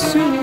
Soon.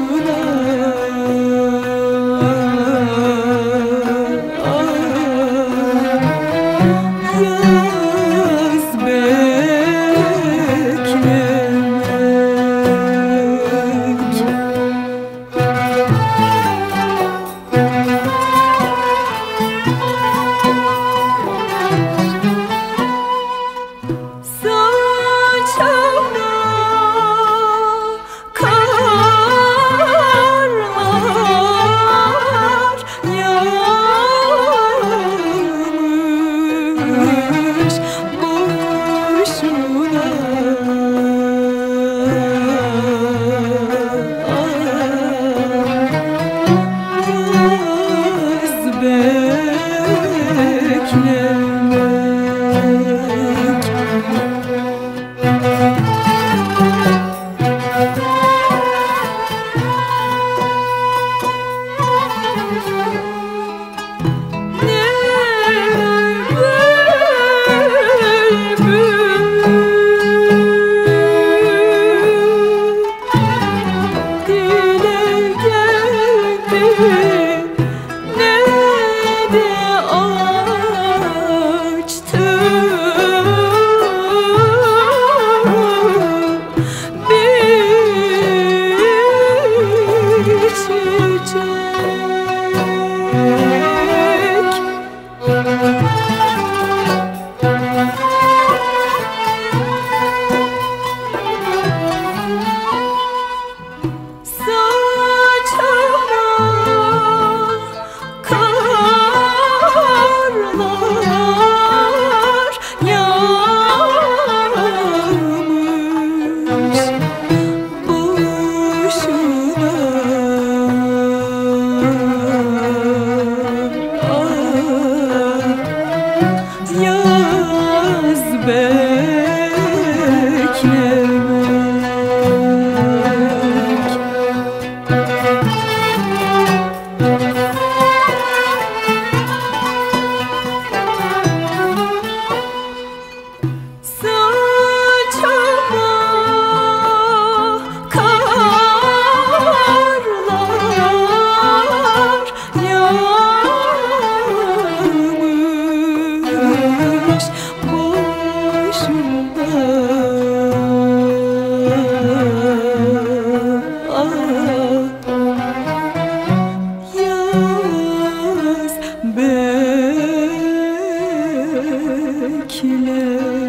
bekle